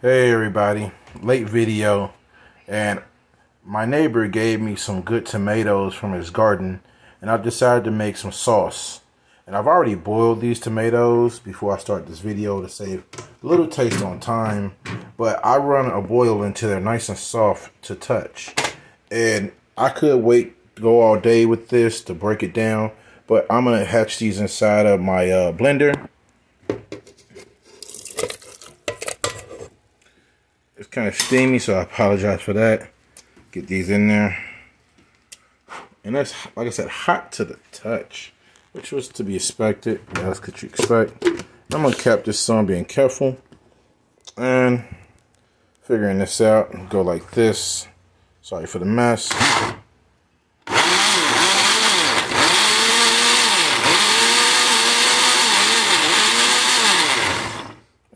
Hey everybody, late video and my neighbor gave me some good tomatoes from his garden and I decided to make some sauce. And I've already boiled these tomatoes before I start this video to save a little taste on time. But I run a boil until they're nice and soft to touch. And I could wait go all day with this to break it down. But I'm to hatch these inside of my uh, blender It's kind of steamy, so I apologize for that. Get these in there. And that's, like I said, hot to the touch, which was to be expected. That's what you expect? I'm going to cap this son being careful. And figuring this out, go like this. Sorry for the mess.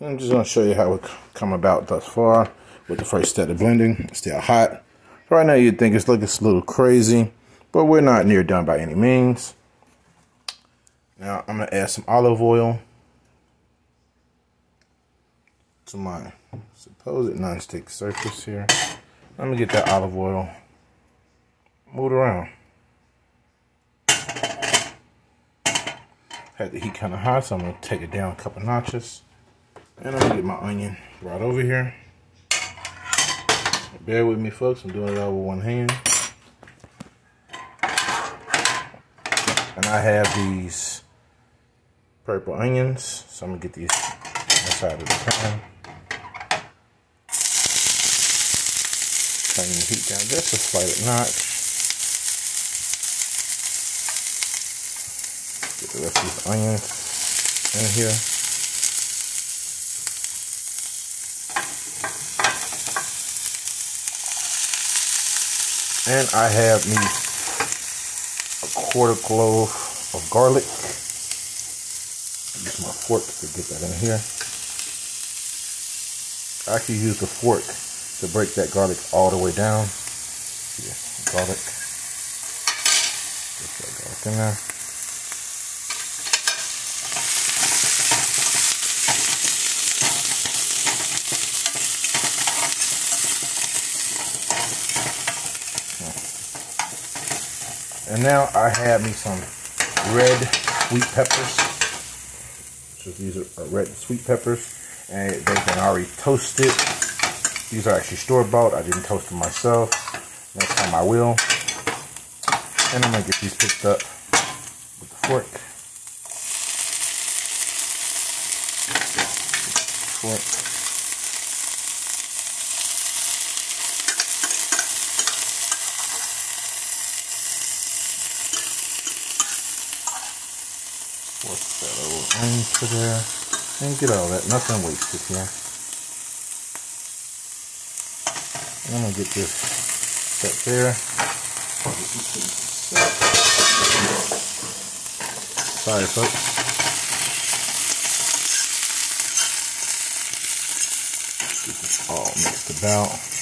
I'm just going to show you how it come about thus far with the first step of blending. still hot. Right now you'd think it's looking a little crazy, but we're not near done by any means. Now I'm going to add some olive oil to my supposed non-stick surface here. Let me get that olive oil moved around. Had the heat kind of high, so I'm going to take it down a couple notches. And I'm gonna get my onion right over here. Bear with me, folks. I'm doing it all with one hand. And I have these purple onions. So I'm gonna get these inside of the pan. Turn the heat down just a slight notch. Get the rest of these onions in here. And I have me a quarter clove of garlic. Use my fork to get that in here. I actually use the fork to break that garlic all the way down. Yeah, garlic. Get that garlic in there. And now I have me some red sweet peppers. So these are uh, red sweet peppers. And they've been already toasted. These are actually store-bought. I didn't toast them myself. Next time I will. And I'm going to get these picked up with the fork. Fork. What's that little into there? And get all that. Nothing wasted here. I'm gonna get this set there. Sorry, folks. Get this all mixed about.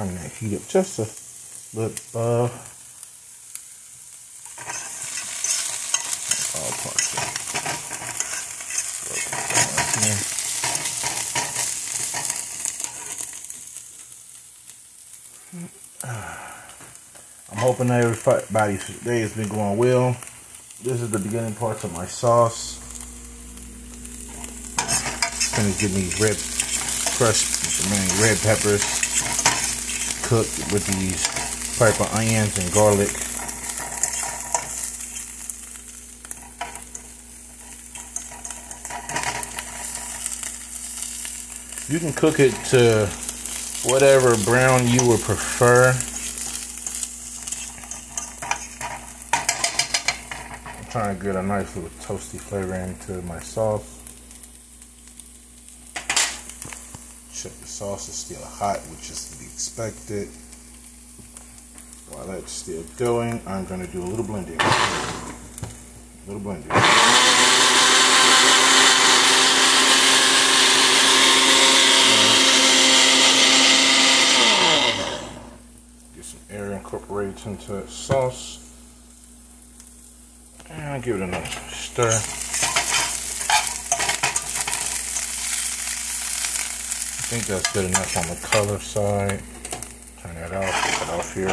turn that heat up just a little above. All parts I'm hoping everybody's day has been going well. This is the beginning parts of my sauce. Gonna give me red crushed red peppers cooked with these purple onions and garlic. You can cook it to whatever brown you would prefer. I'm trying to get a nice little toasty flavor into my sauce. Check the sauce is still hot, which is to be expected. While that's still going, I'm going to do a little blending. A little blending. Uh, get some air incorporated into that sauce. And give it another stir. Think that's good enough on the color side. Turn that off, get that off here.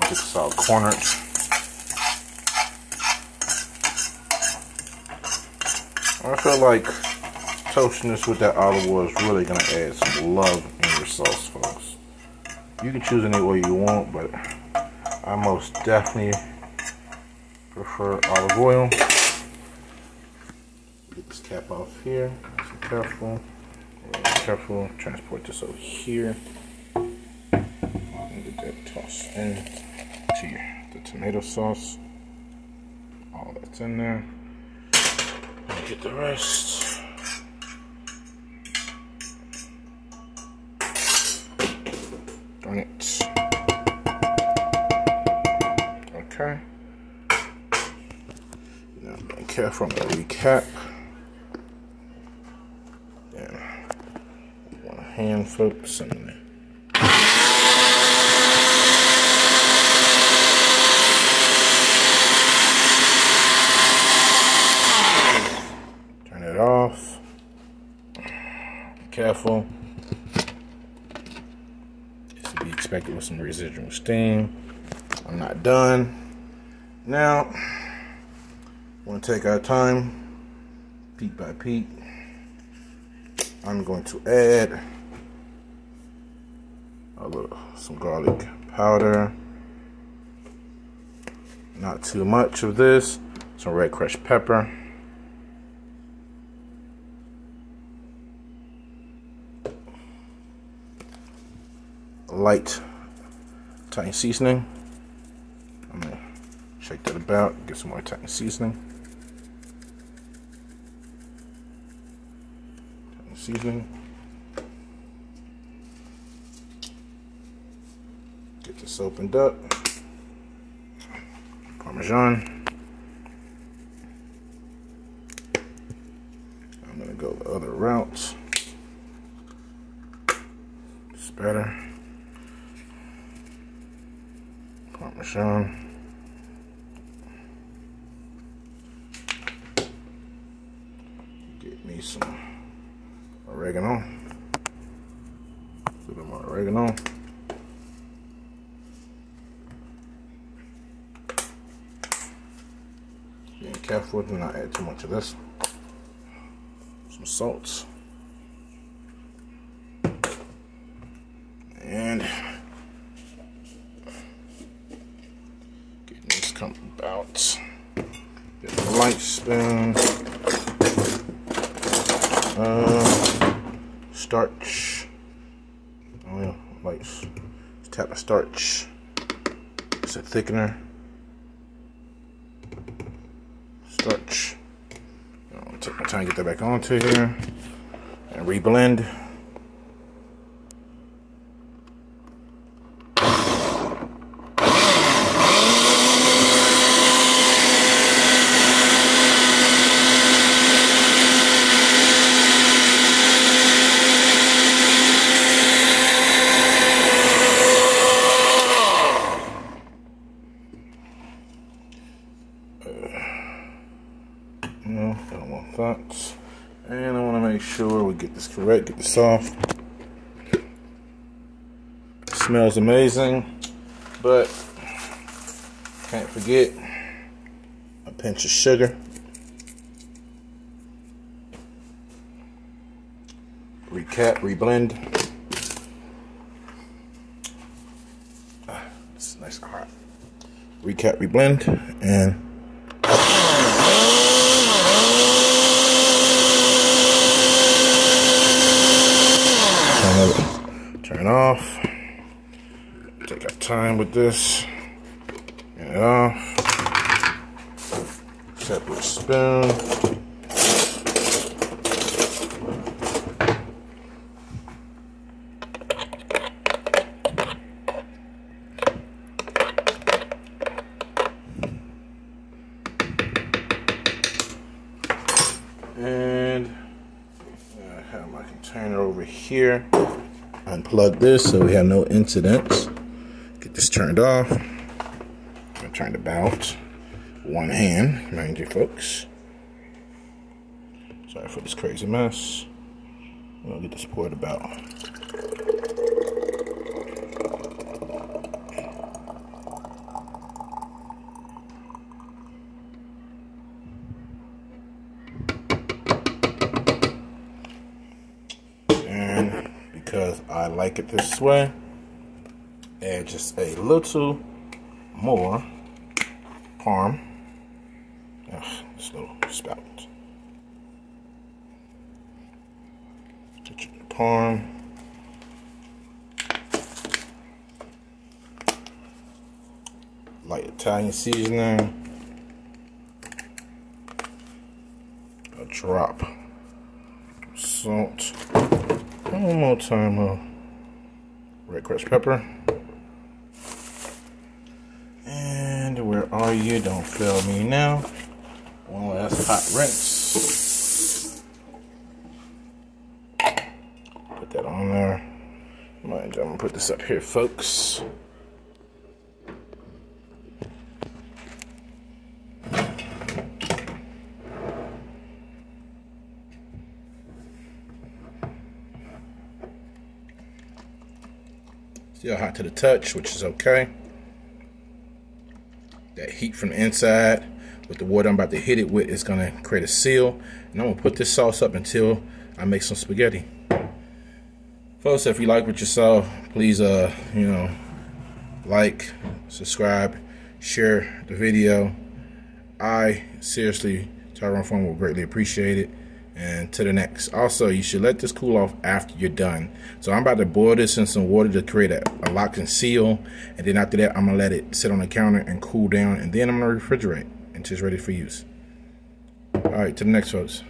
Get this all cornered. I feel like toasting this with that olive oil is really going to add some love in your sauce, folks. You can choose any way you want, but I most definitely prefer olive oil. Get this cap off here. Be careful. Careful. Transport this over here. And get that tossed in to your, the tomato sauce. All that's in there. Get the rest. Darn it. Okay. Now be careful, I'm gonna recap. Yeah. One hand turn it off. Careful. This to be expected with some residual steam. I'm not done. Now, want to take our time, peat by peat. I'm going to add a little some garlic powder. Not too much of this. Some red crushed pepper. Light Italian seasoning. I'm gonna shake that about, get some more Italian seasoning. Italian seasoning. Get this opened up. Parmesan. I'm gonna go the other route. It's better. Parmesan. Get me some oregano. A little more oregano. Being careful do not add too much of this. Some salts. And getting this come about. Get a light spoon. Uh, starch. Oh yeah, light. Tap of starch. It's a thickener. Starch. Oh, I'll take my time to get that back onto here and reblend. No, That. And I want to make sure we get this correct, get this off. Smells amazing, but can't forget a pinch of sugar. Recap, reblend. Ah, it's nice and hot. Recap, reblend, and turn turn off. Take our time with this. Get it off. Separate spoon. And I have my container over here. Unplug this so we have no incidents. Get this turned off. I'm trying to about one hand, mind you, folks. Sorry for this crazy mess. Gonna get this poured about. And because I like it this way, add just a little more parm. Ugh, this little spout. Parm. Light Italian seasoning. A drop salt. One more time of red crushed pepper. And where are you? Don't fail me now. One last hot rinse. Put that on there. Mind, I'm gonna put this up here, folks. Still hot to the touch, which is okay. That heat from the inside with the water I'm about to hit it with is gonna create a seal. And I'm gonna put this sauce up until I make some spaghetti. Folks, if you like what you saw, please, uh, you know, like, subscribe, share the video. I seriously, Tyrone Farmer will greatly appreciate it and to the next. Also, you should let this cool off after you're done. So I'm about to boil this in some water to create a, a lock and seal. And then after that, I'm gonna let it sit on the counter and cool down. And then I'm gonna refrigerate until it's ready for use. All right, to the next folks.